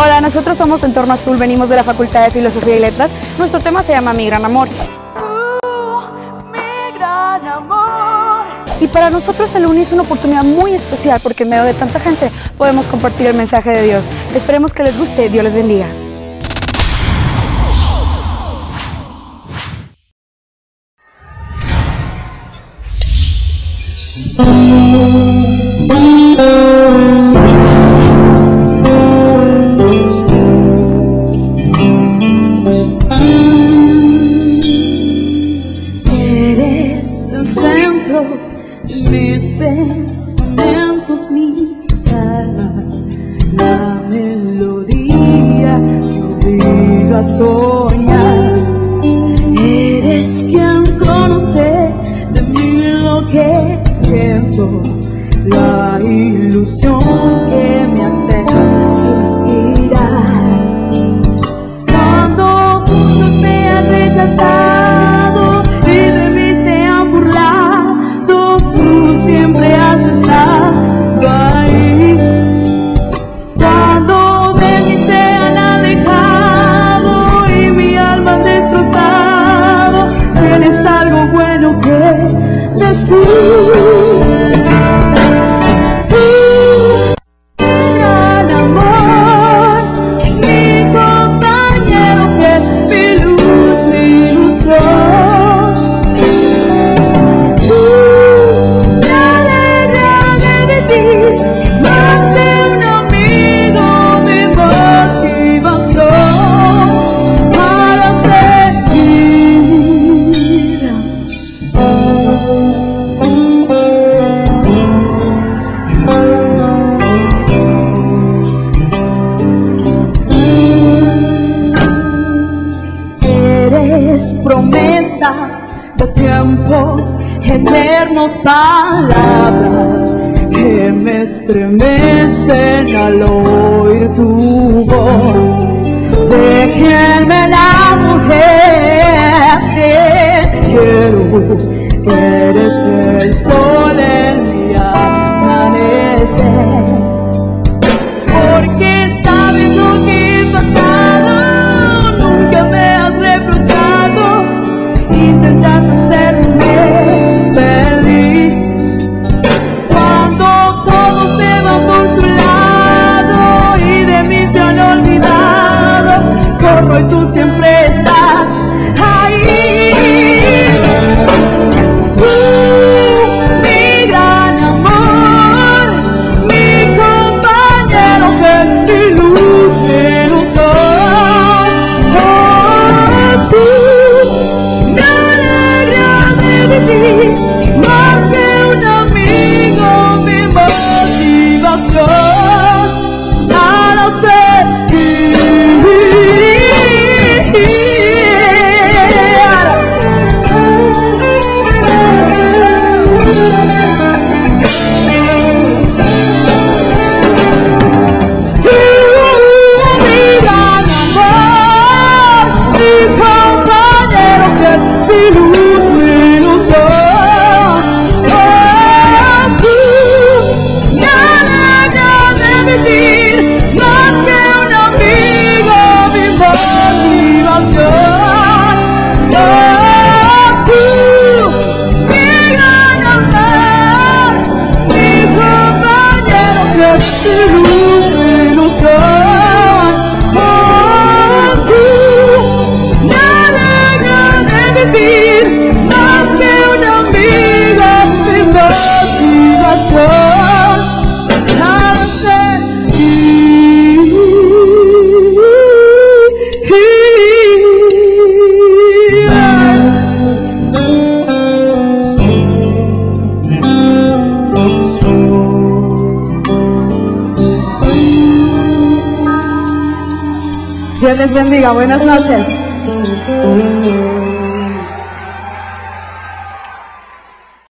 Hola, nosotros somos Entorno Azul, venimos de la Facultad de Filosofía y Letras. Nuestro tema se llama Mi Gran Amor. mi gran amor. Y para nosotros el UNI es una oportunidad muy especial porque en medio de tanta gente podemos compartir el mensaje de Dios. Esperemos que les guste. Dios les bendiga. De mis pensamientos, mi alma, la melodía que obliga soñar. Eres quien conoce de mí lo que pienso, la ilusión que me hace bueno que de tiempos eternos, palabras que me estremecen al oír tu voz. De quien me enamoré, quiero, eres el sol through Dios les bendiga. Buenas noches.